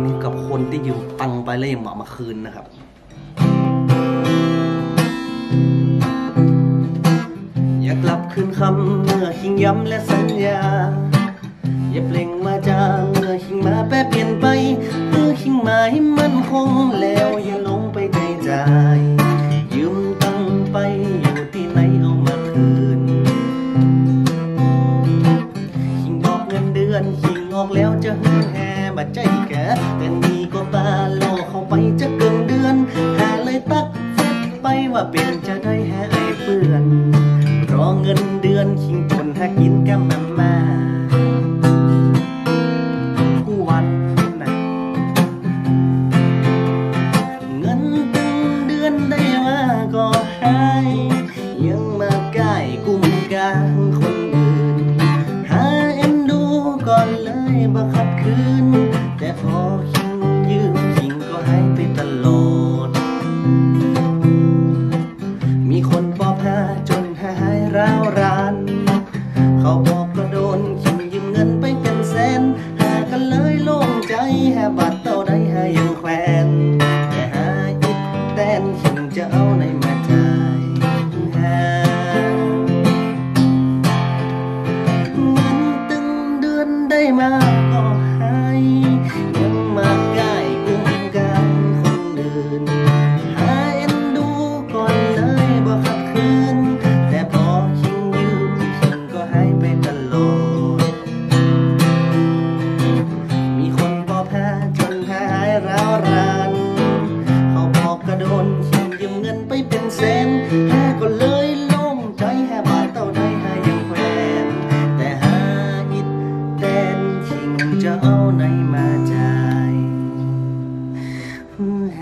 งกับคนที่ยืมตังไปแล้วยังมามาคืนนะครับอยากกลับคืนคำเมื่อหิงย้ำและสัญญา อย่าเปล่งมาจาเมื่อหิงมาแปรเปลี่ยนไปเมื่อหิงมาให้มันคงแล้วอย่าลงไปใจใจยืมตังไปอยู่ที่ไหนเอามาคืนหิงบอกเงินเดือนหิงออกแล้วจะหือแห บัดใจแกแต่นี่ก็ปาโลอเข้าไปจะเกินเดือน หาเลยตักเฟซไปว่าเป็นจะได้แห่ไอเปื่อนรอเงินเดือนขิงจนหากินแก้มมม ดือ เอาไหนมาจ่ายแฮ